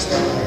Cristo.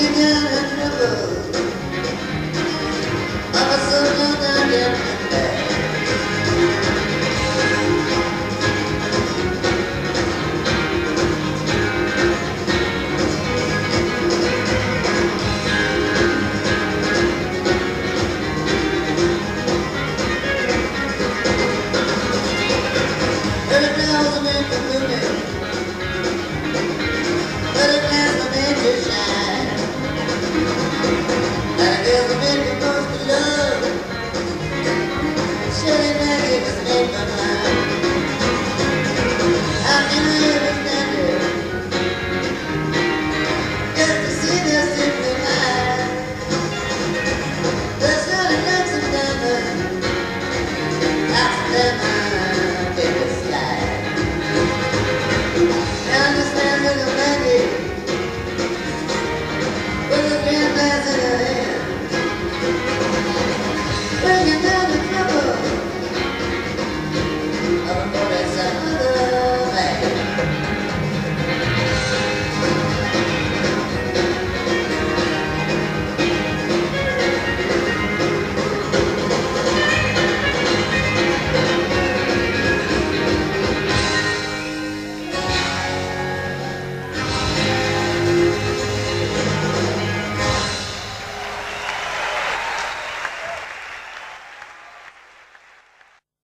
Amen. Shame,